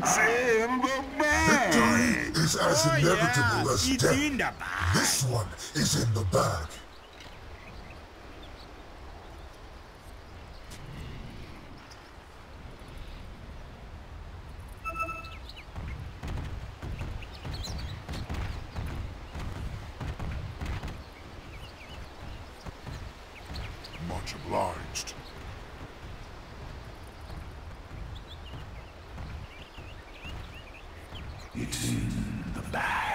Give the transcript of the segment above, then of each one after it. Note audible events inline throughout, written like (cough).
It's in the bag! Victory is as Oh, inevitable as death. in the bag. This one is in the bag. Much obliged. It's in the bag.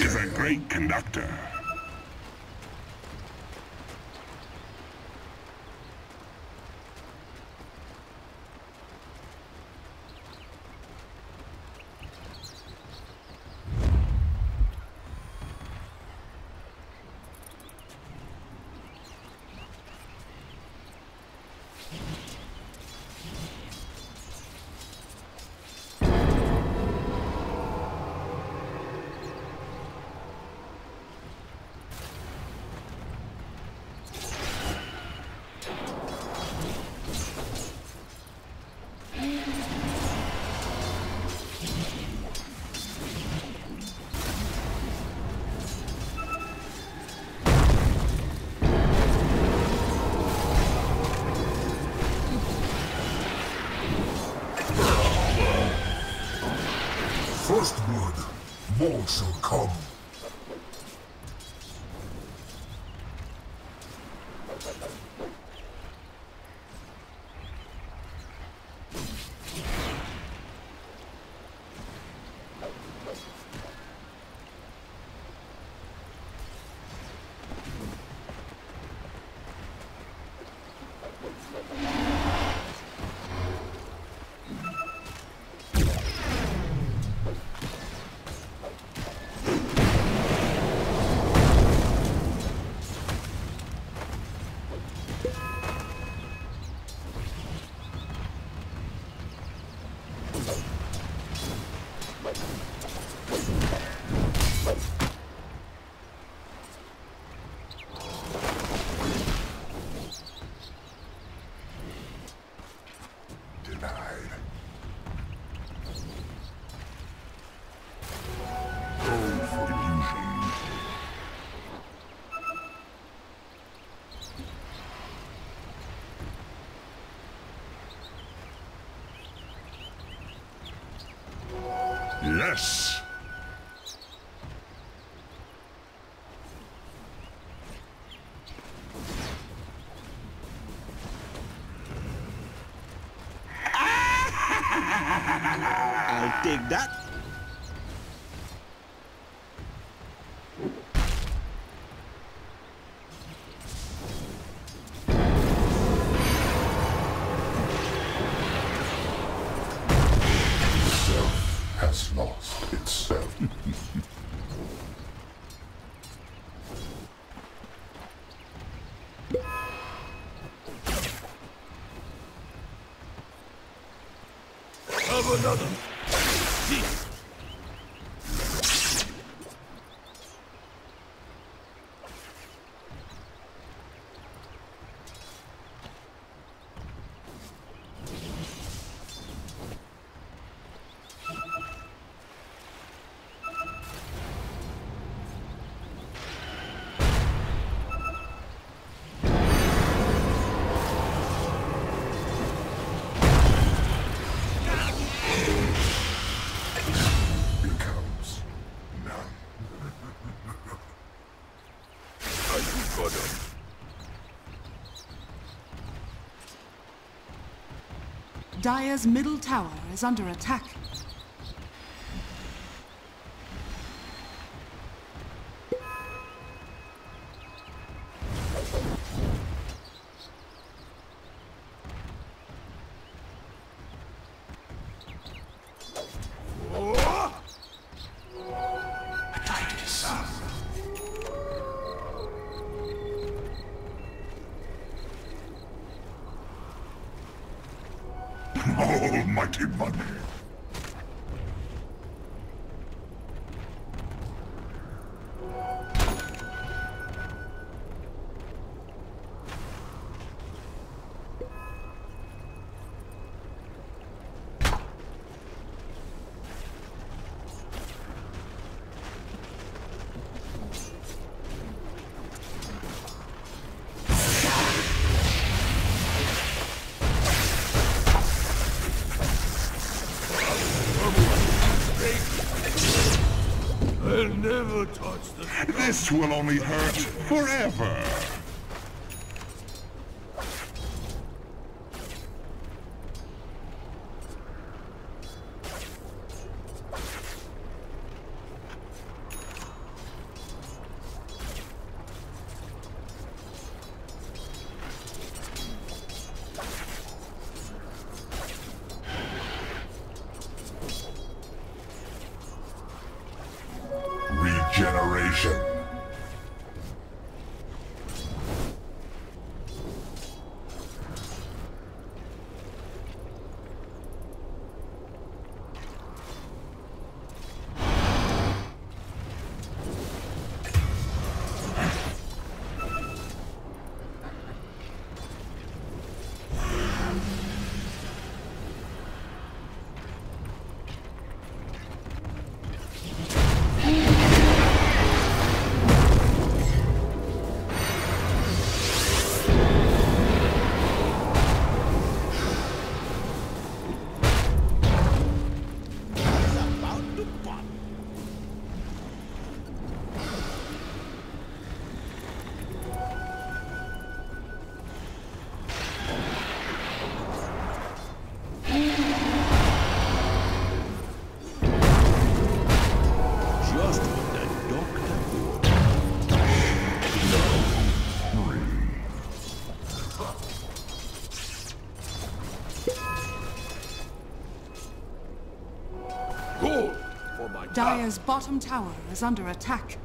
Is a great conductor. Yes. (laughs) I'll take that. Are you middle tower is under attack. I'll never touch the... This will only hurt forever. Dire's bottom tower is under attack.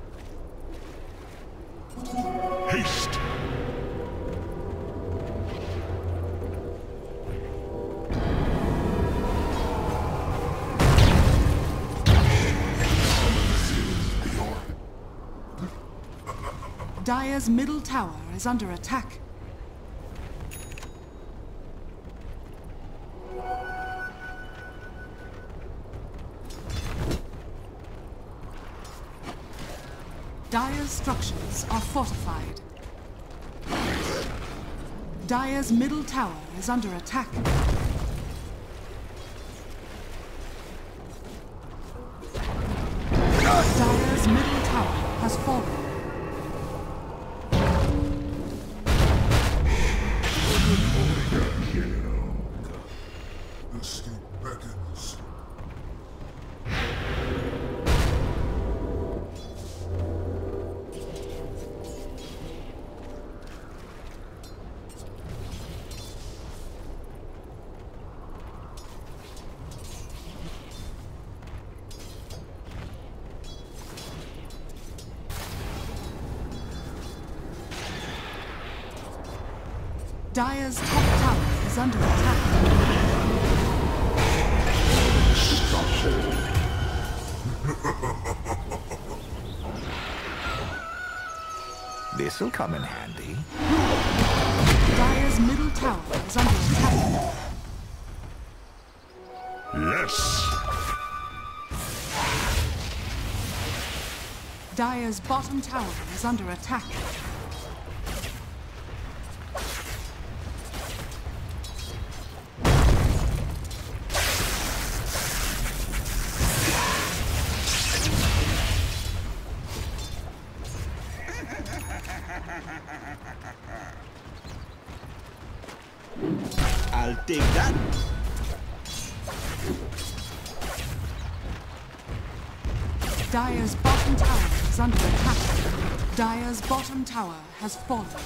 Haste. Dire's middle tower is under attack. Structures are fortified. Dire's middle tower is under attack. Dire's top tower is under attack. (laughs) This'll come in handy. Dire's middle tower is under attack. Yes. Dire's bottom tower is under attack. Has fallen.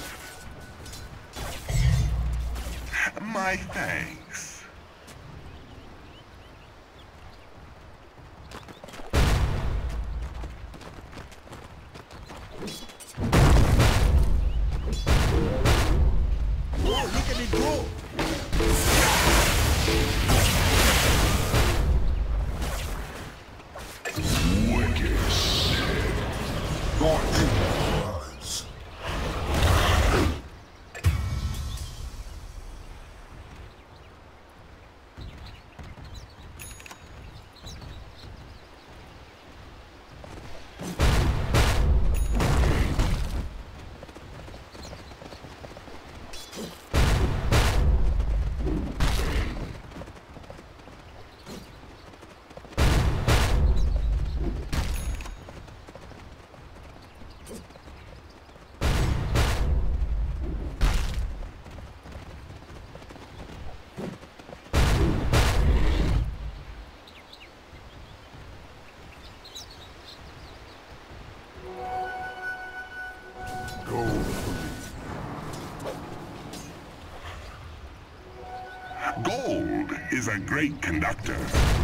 Is a great conductor.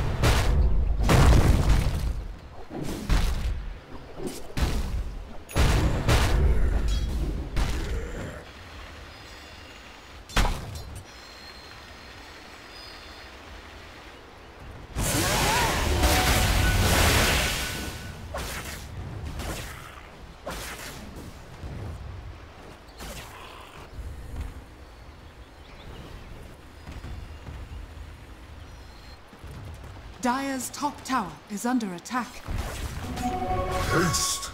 Dire's top tower is under attack. Haste.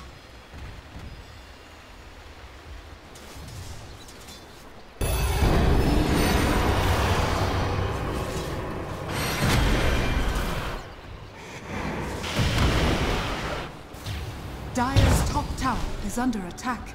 Dire's top tower is under attack.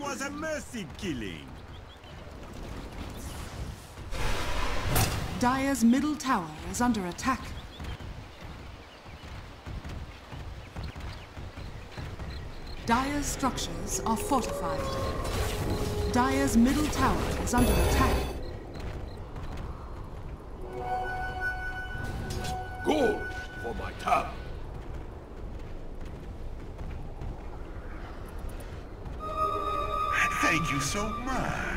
Was a mercy killing. Dire's middle tower is under attack. Dire's structures are fortified. Dire's middle tower is under attack. So much.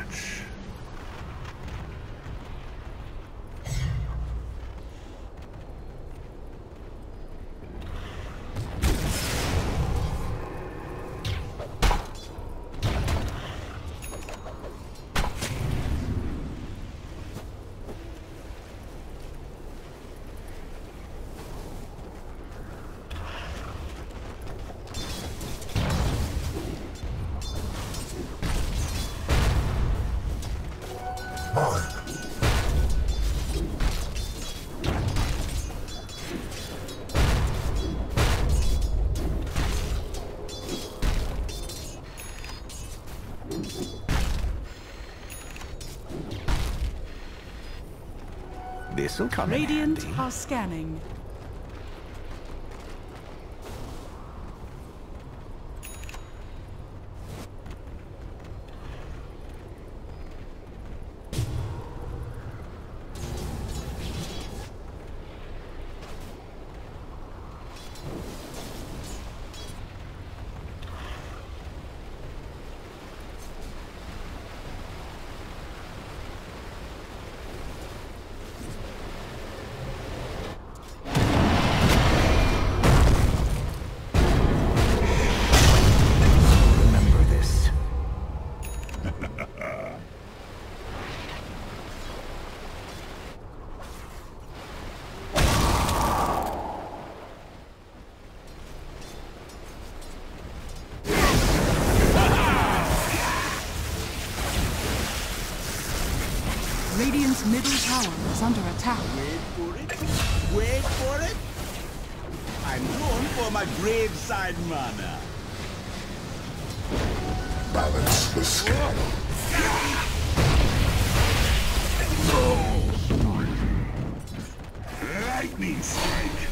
This'll come in Radiant handy. are scanning. Radiant's middle tower is under attack. Wait for it. Wait for it. I'm known for my graveside manner. Balance the scale. Lightning strike.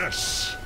Yes.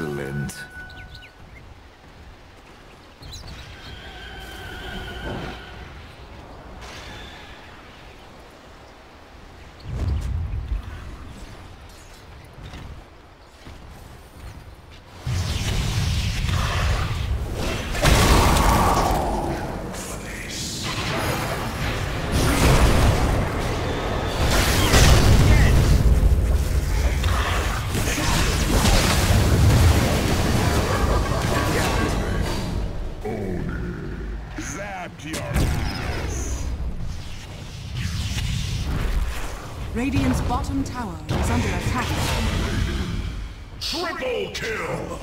Excellent. Bottom tower is under attack. Triple kill.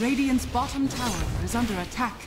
Radiant's bottom tower is under attack.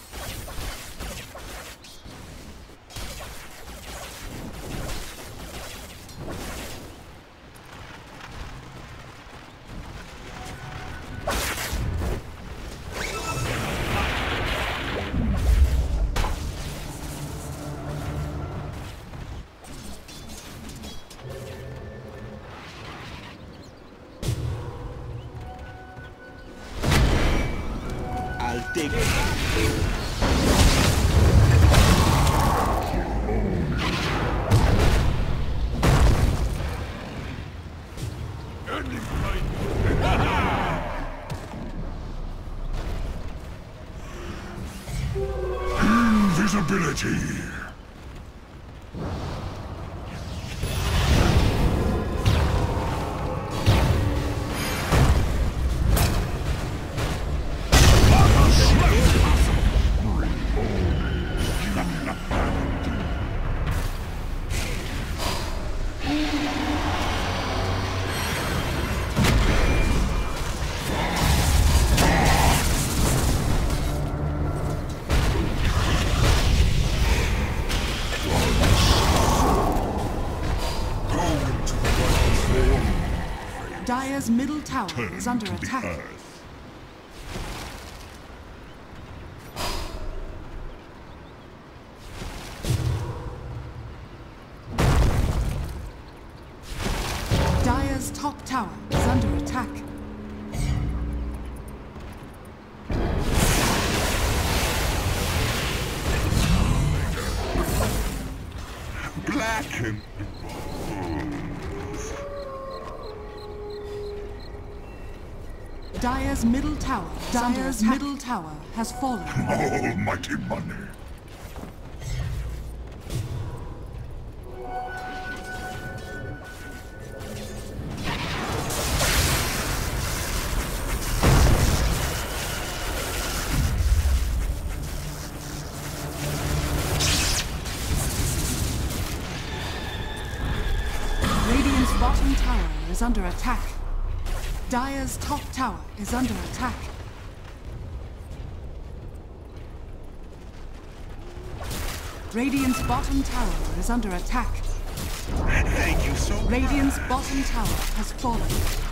Invisibility. Dire's middle tower Turn is under to attack. Dire's top tower is under attack. Blackened. Dire's middle tower. Dire's middle tower has fallen. (laughs) Oh, Almighty money. Radiant's bottom tower is under attack. Dire's top tower is under attack. Radiant's bottom tower is under attack. Thank you so much. Radiant's bottom tower has fallen.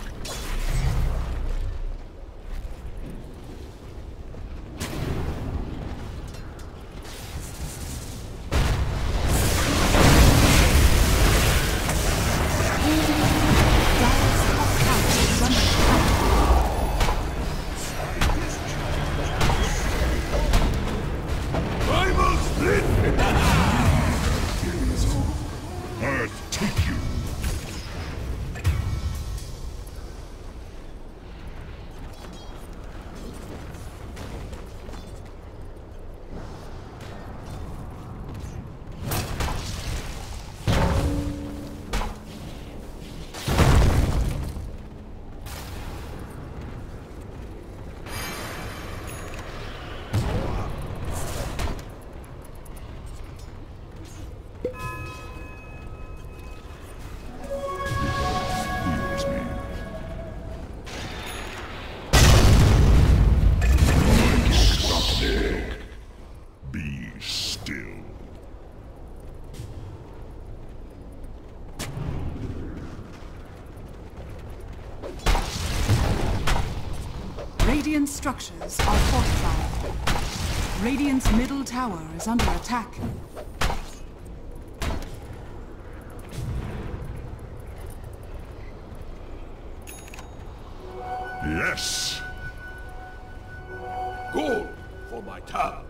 Structures are fortified. Radiant's middle tower is under attack. Yes. Gold for my tower.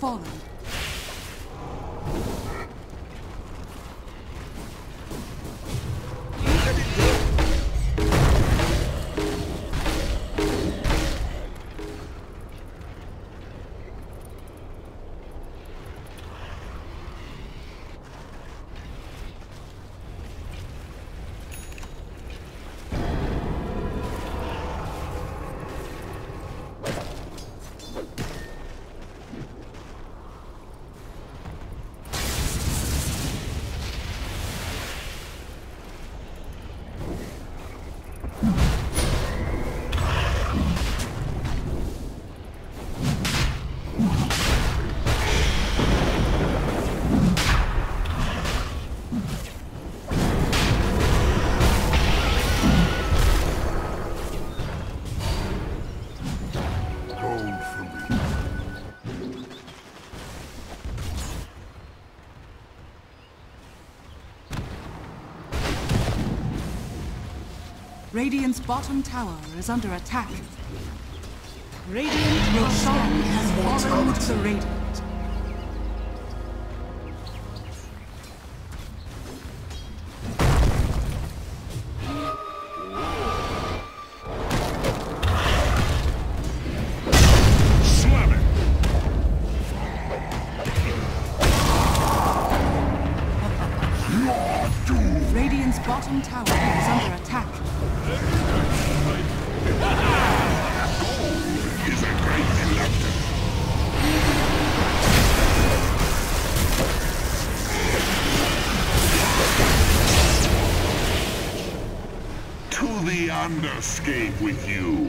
Fallen. Radiant's bottom tower is under attack. Radiant Roshan has fallen to the Radiant. Underscape with you.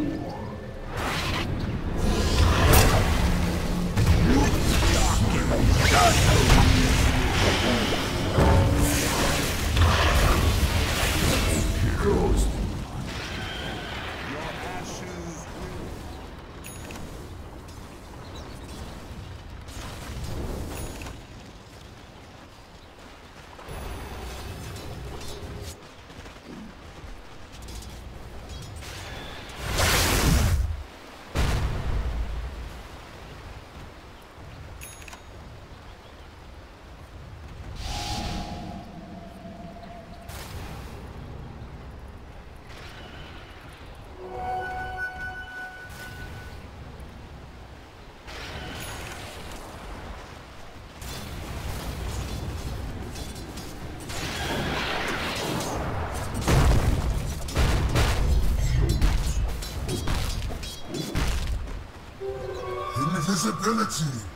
versatility.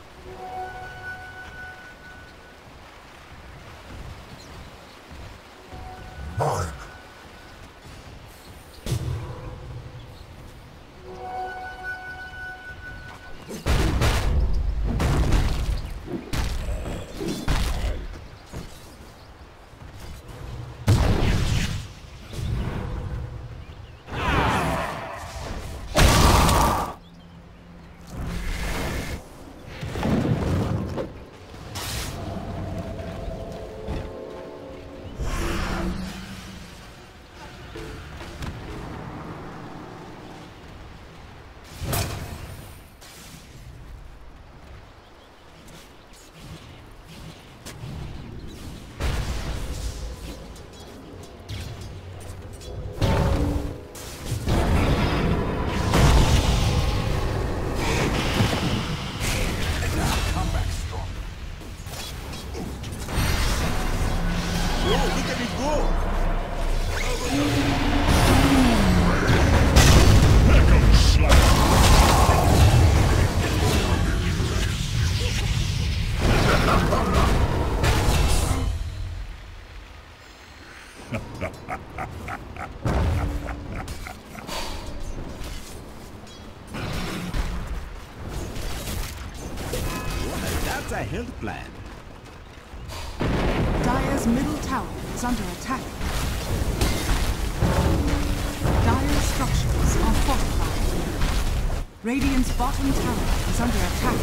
Bottom tower is under attack.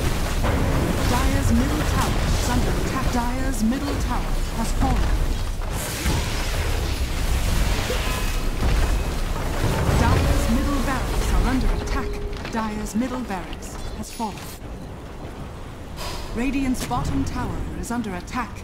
Dire's middle tower is under attack. Dire's middle tower has fallen. Dire's middle barracks are under attack. Dire's middle barracks has fallen. Radiant's bottom tower is under attack.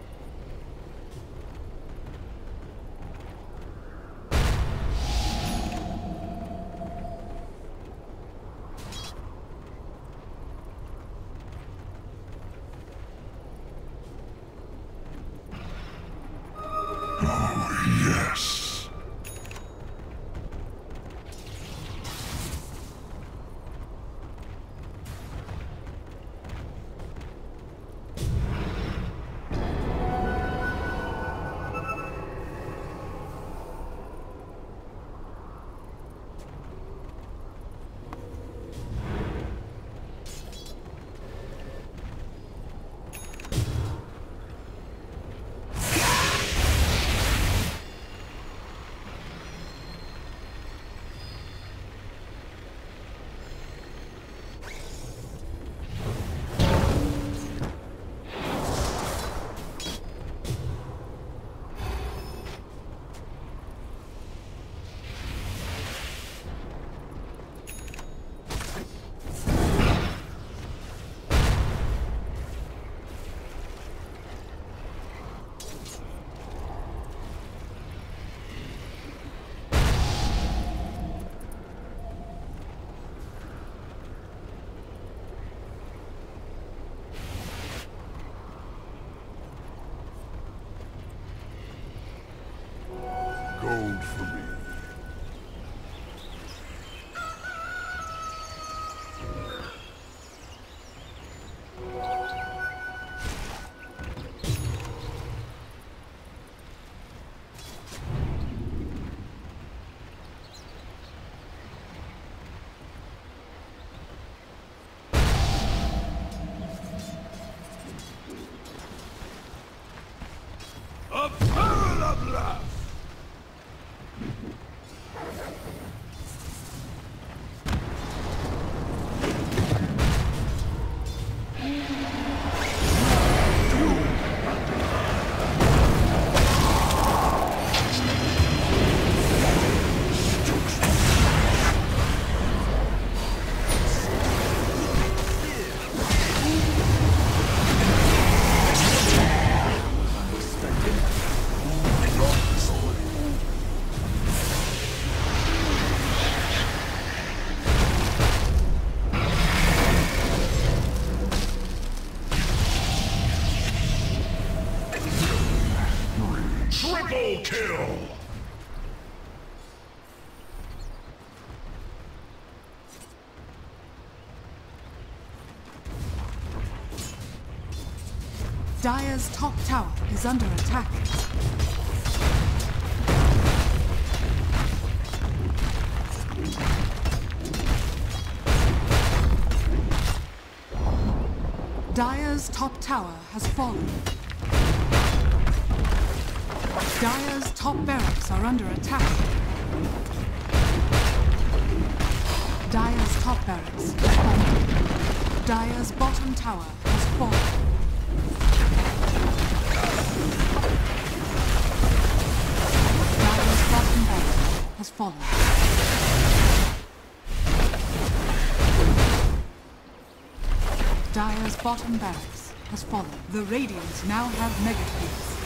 Dire's top tower is under attack. Dire's top tower has fallen. Dire's top barracks are under attack. Dire's top barracks has fallen. Dire's bottom tower has fallen. Fallen. Dire's bottom barracks has fallen. The Radiant now have mega creeps.